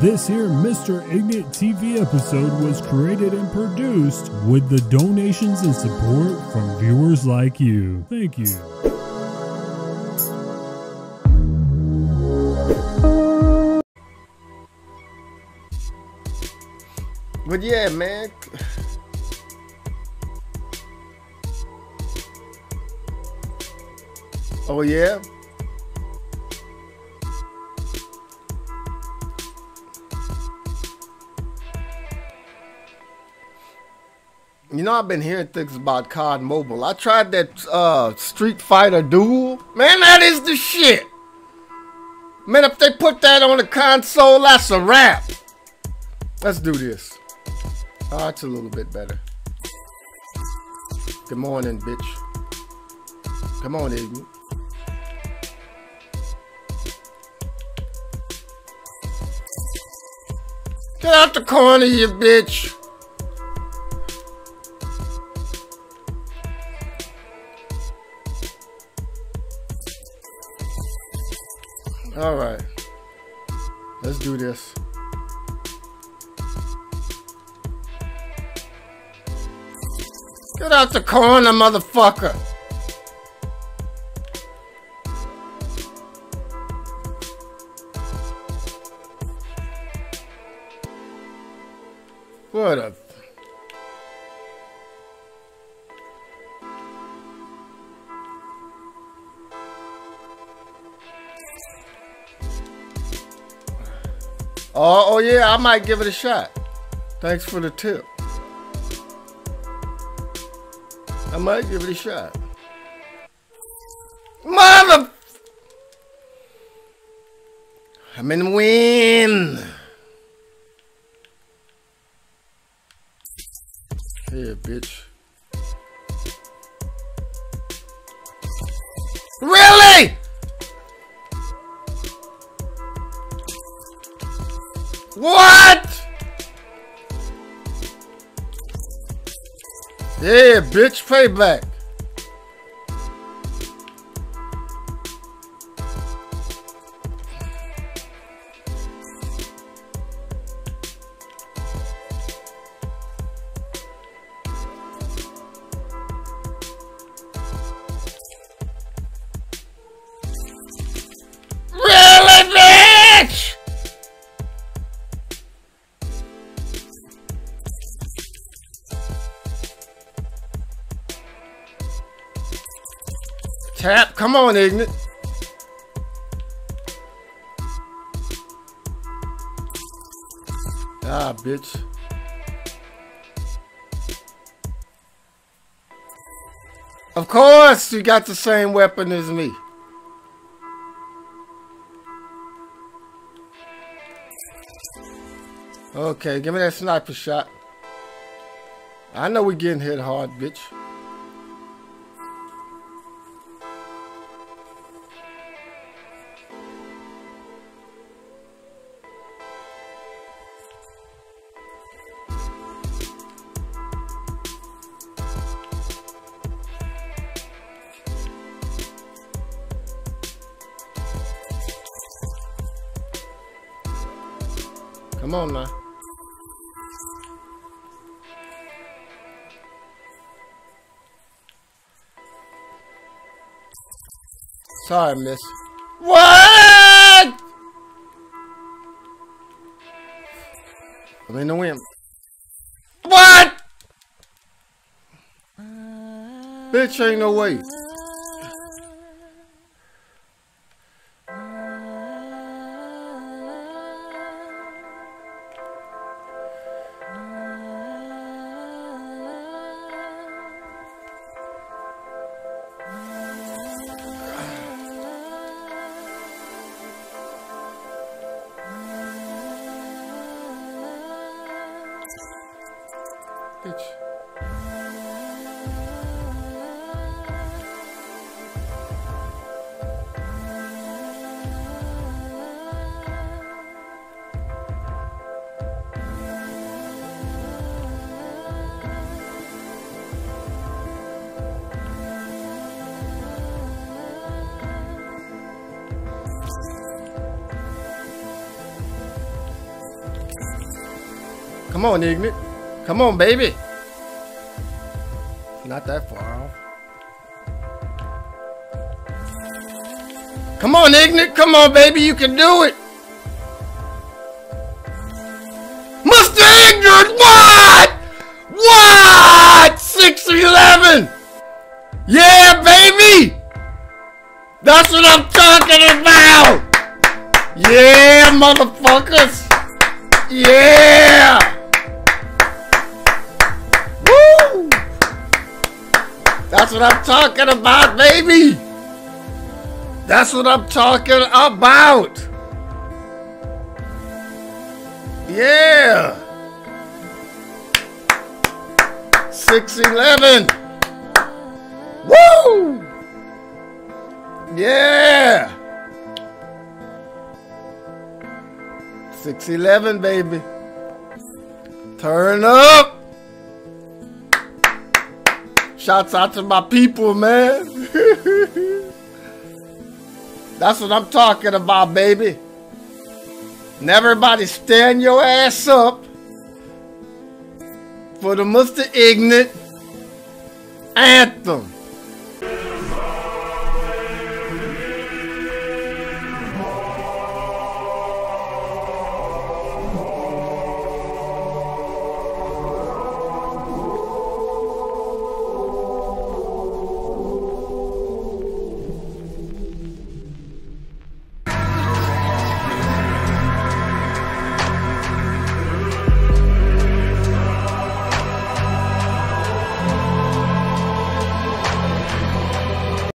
This here Mr. Ignut TV episode was created and produced with the donations and support from viewers like you. Thank you. But yeah, man. Oh yeah. You know, I've been hearing things about COD Mobile. I tried that uh, Street Fighter Duel. Man, that is the shit. Man, if they put that on the console, that's a wrap. Let's do this. Oh, that's a little bit better. Good morning, bitch. Come on, Iggy. Get out the corner, you bitch. All right. Let's do this. Get out the corner, motherfucker. What a... Oh, oh yeah, I might give it a shot. Thanks for the tip. I might give it a shot. Mother... I'm in win. Here, bitch. What? Yeah, bitch, payback. Come on, Ignut. Ah, bitch. Of course, you got the same weapon as me. Okay, give me that sniper shot. I know we getting hit hard, bitch. Come on now. Sorry, miss. What? I'm in the wind. What? Bitch, ain't no way. Hiç. Come on, Ignut. Come on, baby. Not that far off. Come on, Ignut. Come on, baby. You can do it. Mr. Ignut, what? What? 611. Yeah, baby. That's what I'm talking about. Yeah, motherfuckers. Yeah. That's what I'm talking about, baby. That's what I'm talking about. Yeah. 611. Woo! Yeah. 611, baby. Turn up. Shouts out to my people, man. That's what I'm talking about, baby. And everybody stand your ass up for the Mr. Ignut anthem.